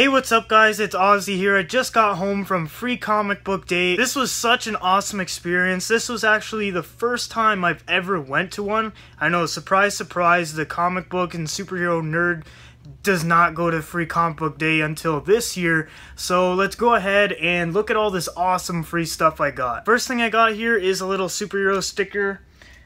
Hey, what's up guys? It's Ozzy here. I just got home from Free Comic Book Day. This was such an awesome experience. This was actually the first time I've ever went to one. I know, surprise, surprise, the comic book and superhero nerd does not go to Free Comic Book Day until this year. So let's go ahead and look at all this awesome free stuff I got. First thing I got here is a little superhero sticker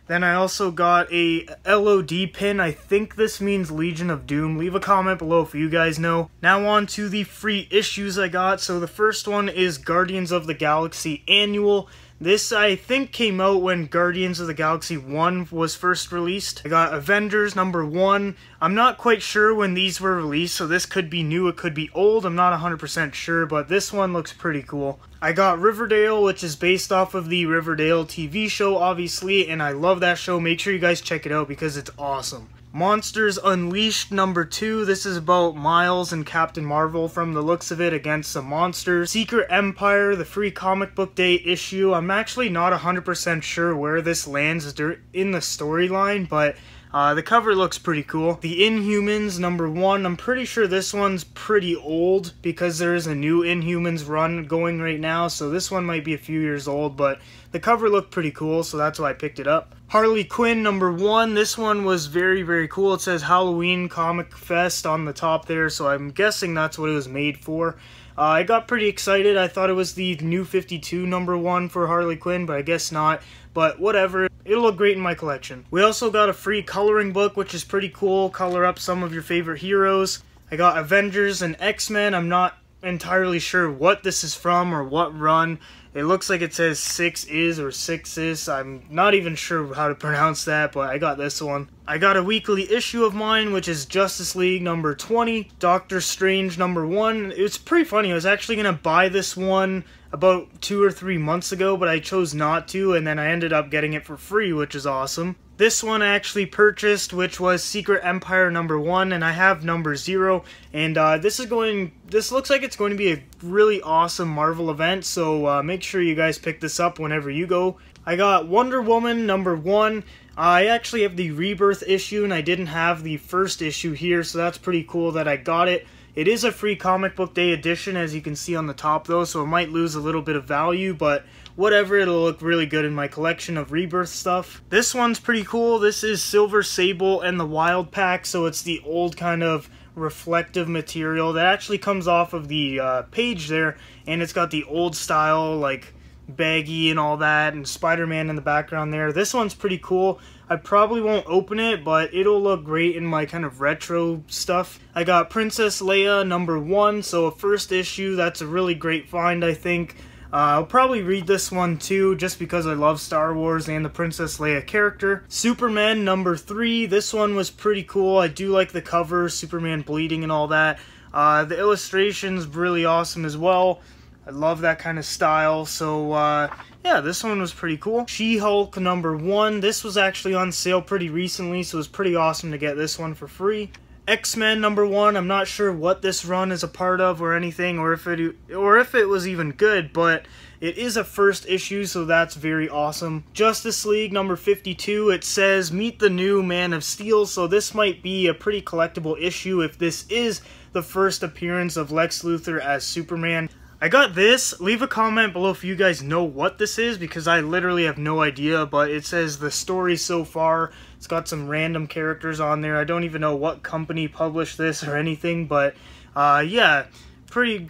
then I also got a LOD pin. I think this means Legion of Doom. Leave a comment below if you guys know. Now on to the free issues I got. So the first one is Guardians of the Galaxy Annual. This, I think, came out when Guardians of the Galaxy 1 was first released. I got Avengers number 1. I'm not quite sure when these were released, so this could be new, it could be old. I'm not 100% sure, but this one looks pretty cool. I got Riverdale, which is based off of the Riverdale TV show, obviously, and I love that show. Make sure you guys check it out because it's awesome. Monsters Unleashed number 2. This is about Miles and Captain Marvel from the looks of it against some monsters. Secret Empire, the free comic book day issue. I'm actually not 100% sure where this lands in the storyline, but uh, the cover looks pretty cool. The Inhumans number one, I'm pretty sure this one's pretty old because there is a new Inhumans run going right now, so this one might be a few years old, but the cover looked pretty cool, so that's why I picked it up. Harley Quinn number one, this one was very, very cool. It says Halloween Comic Fest on the top there, so I'm guessing that's what it was made for. Uh, I got pretty excited. I thought it was the new 52 number one for Harley Quinn, but I guess not. But whatever, it'll look great in my collection. We also got a free coloring book, which is pretty cool. Color up some of your favorite heroes. I got Avengers and X-Men. I'm not entirely sure what this is from or what run. It looks like it says 6 is or 6 is. I'm not even sure how to pronounce that, but I got this one. I got a weekly issue of mine, which is Justice League number 20, Doctor Strange number 1. It's pretty funny. I was actually going to buy this one about two or three months ago, but I chose not to, and then I ended up getting it for free, which is awesome. This one I actually purchased, which was Secret Empire number one, and I have number zero. And uh, this is going, this looks like it's going to be a really awesome Marvel event, so uh, make sure you guys pick this up whenever you go. I got Wonder Woman number one. I actually have the Rebirth issue, and I didn't have the first issue here, so that's pretty cool that I got it. It is a free comic book day edition, as you can see on the top, though, so it might lose a little bit of value, but whatever, it'll look really good in my collection of Rebirth stuff. This one's pretty cool. This is Silver Sable and the Wild Pack, so it's the old kind of reflective material that actually comes off of the uh, page there, and it's got the old style, like, baggy and all that, and Spider-Man in the background there. This one's pretty cool. I probably won't open it, but it'll look great in my kind of retro stuff. I got Princess Leia number one, so a first issue. That's a really great find, I think. Uh, I'll probably read this one too, just because I love Star Wars and the Princess Leia character. Superman number three. This one was pretty cool. I do like the cover, Superman bleeding and all that. Uh, the illustration's really awesome as well. I love that kind of style. So, uh, yeah, this one was pretty cool. She-Hulk number one. This was actually on sale pretty recently, so it was pretty awesome to get this one for free. X-Men number one, I'm not sure what this run is a part of or anything, or if it or if it was even good, but it is a first issue, so that's very awesome. Justice League number 52, it says Meet the New Man of Steel, so this might be a pretty collectible issue if this is the first appearance of Lex Luthor as Superman. I got this. Leave a comment below if you guys know what this is because I literally have no idea, but it says the story so far. It's got some random characters on there. I don't even know what company published this or anything, but uh, yeah, pretty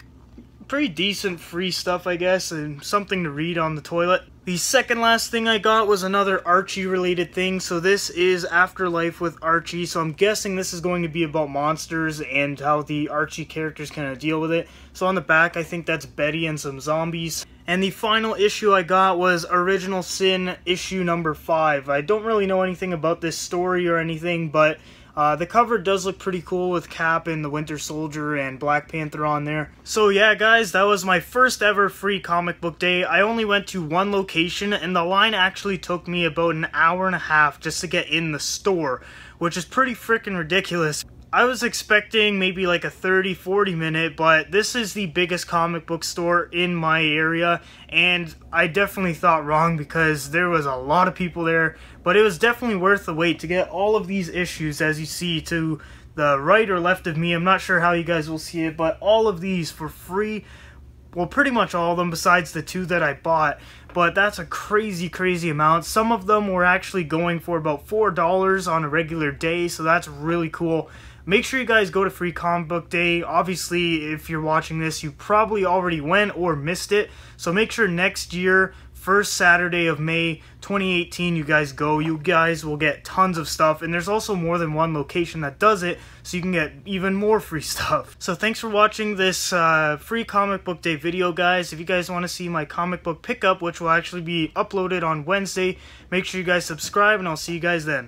pretty decent free stuff, I guess, and something to read on the toilet. The second last thing I got was another Archie related thing. So this is Afterlife with Archie. So I'm guessing this is going to be about monsters and how the Archie characters kind of deal with it. So on the back, I think that's Betty and some zombies. And the final issue I got was Original Sin issue number 5. I don't really know anything about this story or anything, but uh, the cover does look pretty cool with Cap and the Winter Soldier and Black Panther on there. So yeah, guys, that was my first ever free comic book day. I only went to one location, and the line actually took me about an hour and a half just to get in the store, which is pretty freaking ridiculous. I was expecting maybe like a 30 40 minute, but this is the biggest comic book store in my area, and I definitely thought wrong because there was a lot of people there, but it was definitely worth the wait to get all of these issues as you see to the right or left of me. I'm not sure how you guys will see it, but all of these for free. Well, pretty much all of them besides the two that I bought. But that's a crazy, crazy amount. Some of them were actually going for about $4 on a regular day, so that's really cool. Make sure you guys go to Free Comic Book Day. Obviously, if you're watching this, you probably already went or missed it. So make sure next year first Saturday of May 2018 you guys go. You guys will get tons of stuff and there's also more than one location that does it so you can get even more free stuff. So thanks for watching this uh, free comic book day video guys. If you guys want to see my comic book pickup which will actually be uploaded on Wednesday, make sure you guys subscribe and I'll see you guys then.